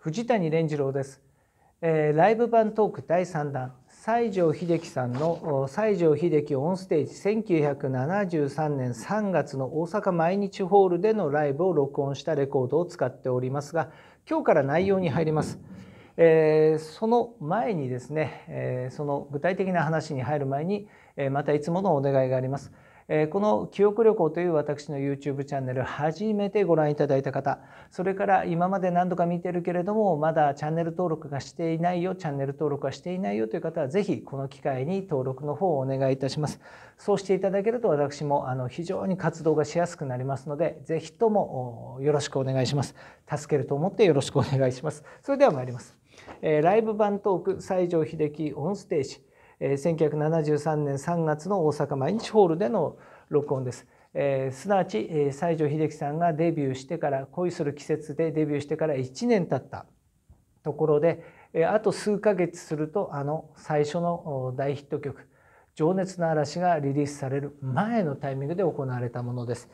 藤谷蓮次郎です、えー、ライブ版トーク第3弾西城秀樹さんの西城秀樹オンステージ1973年3月の大阪毎日ホールでのライブを録音したレコードを使っておりますが今日から内容に入ります。えー、その前にですね、えー、その具体的な話に入る前に、えー、またいつものお願いがあります。この記憶旅行という私の YouTube チャンネル初めてご覧いただいた方それから今まで何度か見てるけれどもまだチャンネル登録がしていないよチャンネル登録はしていないよという方は是非この機会に登録の方をお願いいたします。そうしていただけると私もあの非常に活動がしやすくなりますので是非ともよろしくお願いします。助けると思ってよろしくお願いします。それでは参ります。ライブ版トーク西城秀樹オンステージ。1973年3月の大阪毎日ホールでの録音です。えー、すなわち、えー、西城秀樹さんがデビューしてから恋する季節でデビューしてから1年経ったところで、えー、あと数ヶ月するとあの最初の大ヒット曲「情熱の嵐」がリリースされる前のタイミングで行われたものです。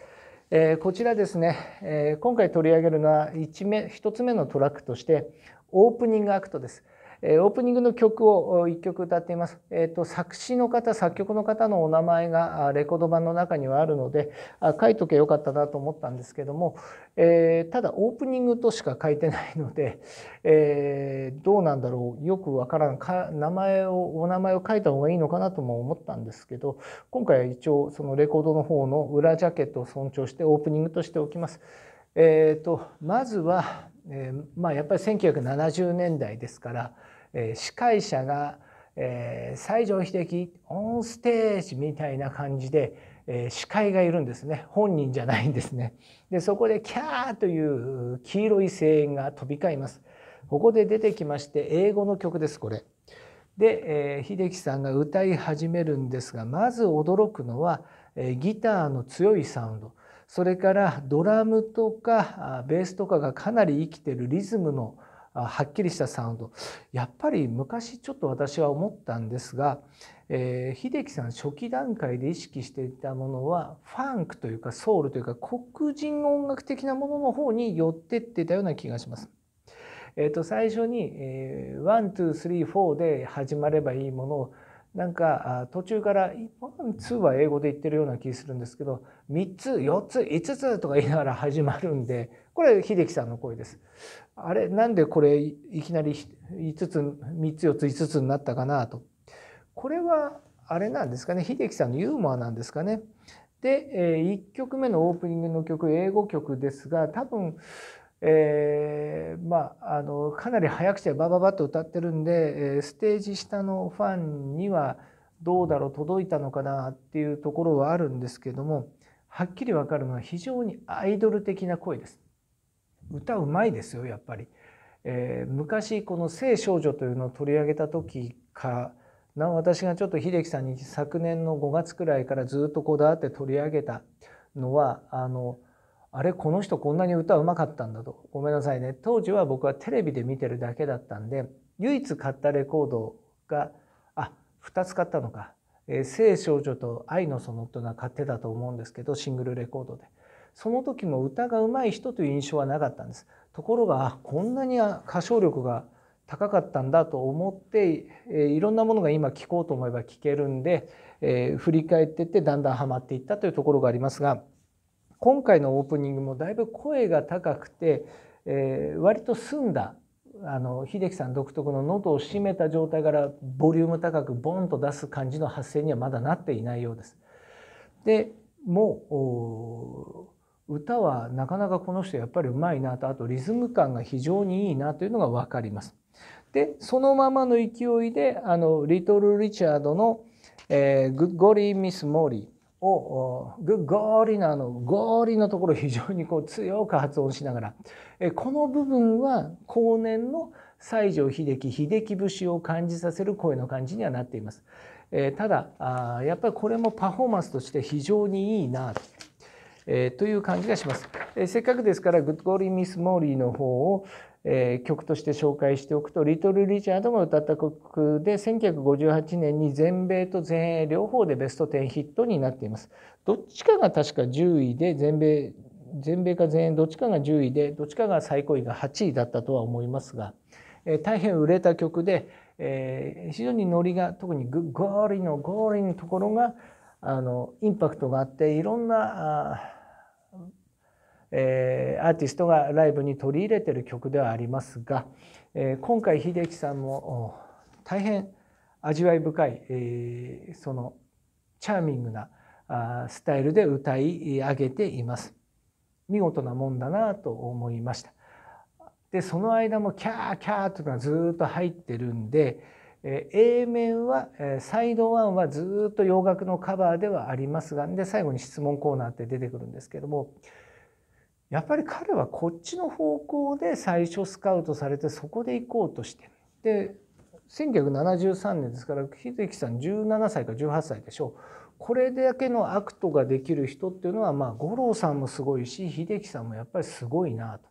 えー、こちらですね、えー、今回取り上げるのは 1, 目1つ目のトラックとしてオープニングアクトです。えオープニングの曲を1曲歌っています。えーと、作詞の方作曲の方のお名前がレコード版の中にはあるのであ書いとけよかったなと思ったんですけども、えー、ただオープニングとしか書いてないので、えー、どうなんだろうよくわからんか名前をお名前を書いた方がいいのかなとも思ったんですけど今回は一応そのレコードの方の裏ジャケットを尊重してオープニングとしておきます。えーと、とまずは、えー、まあやっぱり1970年代ですから、え司会者が、え西城秀樹オンステージみたいな感じで、え司会がいるんですね本人じゃないんですね。でそこでキャーという黄色い声援が飛び交います。ここで出てきまして英語の曲ですこれ。で、えー、秀樹さんが歌い始めるんですがまず驚くのは、えー、ギターの強いサウンドそれからドラムとかベースとかがかなり生きてるリズムのはっきりしたサウンドやっぱり昔ちょっと私は思ったんですが、えー、秀樹さん初期段階で意識していたものはファンクというかソウルというか黒人音楽的なものの方に寄ってってたような気がします。えー、と最初に、えー、1,2,3,4で始まればいいものをなんか途中から1,2は英語で言ってるような気するんですけど3つ4つ5つとか言いながら始まるんでこれ秀樹さんの声です。あれなんでこれいきなり5つ3つ4つ5つになったかなと。これはあれなんですかね秀樹さんのユーモアなんですかね。で1曲目のオープニングの曲英語曲ですが多分えー、まああのかなり早口でバババッと歌ってるんでステージ下のファンにはどうだろう届いたのかなっていうところはあるんですけどもはっきり分かるのは非常にアイドル的な声です。歌うまいですよやっぱり。えー、昔この「聖少女」というのを取り上げた時かな私がちょっと秀樹さんに昨年の5月くらいからずっとこだわって取り上げたのはあのあれこの人こんなに歌うまかったんだとごめんなさいね当時は僕はテレビで見てるだけだったんで唯一買ったレコードがあ2つ買ったのか「えー、聖少女」と「愛の園」というのは買ってたと思うんですけどシングルレコードで。その時も歌が上手い人という印象はなかったんですところがこんなに歌唱力が高かったんだと思って、いろんなものが今聴こうと思えば聴けるんで、えー、振り返ってってだんだんハマっていったというところがありますが今回のオープニングもだいぶ声が高くて、えー、割と澄んだあの秀樹さん独特の喉を締めた状態からボリューム高くボンと出す感じの発声にはまだなっていないようです。でもう歌はなかなかこの人やっぱりうまいなとあとリズム感が非常にいいなというのが分かります。でそのままの勢いであのリトル・リチャードの「え、 Good Golly Miss Molly」を Good Golly のあの Golly のところ非常にこう強く発音しながら、えこの部分は後年の西城秀樹秀樹節を感じさせる声の感じにはなっています。えただあやっぱりこれもパフォーマンスとして非常にいいなとえー、という感じがします。えー、せっかくですから「グッドゴリ・ミス・モーリー」の方を、えー、曲として紹介しておくと「リトル・リチャード」が歌った曲で1958年に全米と全英両方でベスト10ヒットになっています。どっちかが確か10位で全米全米か全英どっちかが10位でどっちかが最高位が8位だったとは思いますが、えー、大変売れた曲で、えー、非常にノリが特にゴーリのゴーリのところがあのインパクトがあっていろんなあ、えー、アーティストがライブに取り入れてる曲ではありますが、えー、今回秀樹さんも大変味わい深い、えー、そのチャーミングなスタイルで歌い上げています。見事なもんだなと思いました。でその間もキャーキャーとかずっと入ってるんでえ A 面はえサイド1はずっと洋楽のカバーではありますがで最後に質問コーナーって出てくるんですけどもやっぱり彼はこっちの方向で最初スカウトされてそこで行こうとしてで1973年ですから秀樹さん17歳か18歳でしょう。これだけのアクトができる人っていうのはまあ五郎さんもすごいし秀樹さんもやっぱりすごいなと。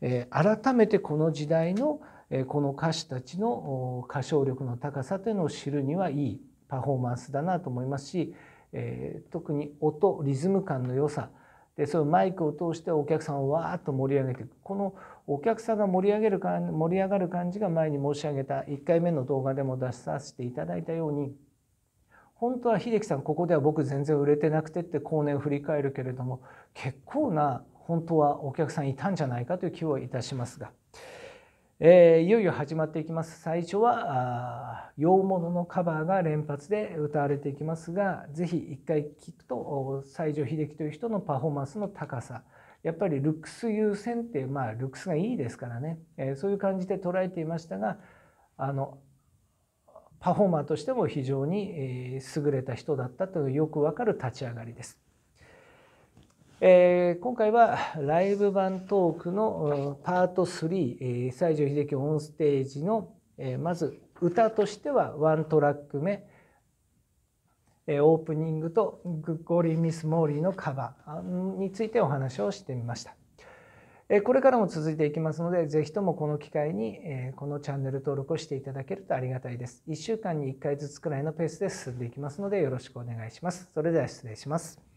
えー、改めてこの時代の、えー、この歌手たちの歌唱力の高さというのを知るにはいいパフォーマンスだなと思いますし、えー、特に音リズム感の良さ。でそのマイクを通してお客さんをわーっと盛り上げていく。このお客さんが盛り上げるか盛り上がる感じが前に申し上げた1回目の動画でも出させていただいたように本当は秀樹さんここでは僕全然売れてなくてって後年振り返るけれども結構な本当はお客さんいたんじゃないかという気はいたしますが、えー、いよいよ始まっていきます最初は洋物のカバーが連発で歌われていきますが是非一回聞くと西城秀樹という人のパフォーマンスの高さやっぱりルックス優先ってまあルックスがいいですからね、えー、そういう感じで捉えていましたがあのパフォーマーとしても非常に優れた人だったというよくわかる立ち上がりです。えー、今回はライブ盤トークのパート3、えー、西城秀樹オンステージの、えー、まず歌としてはワントラック目、えー、オープニングとグッドゴリー・ミス・モーリーのカバーについてお話をしてみました。これからも続いていきますので、ぜひともこの機会にえこのチャンネル登録をしていただけるとありがたいです。1週間に1回ずつくらいのペースで進んでいきますので、よろしくお願いします。それでは失礼します。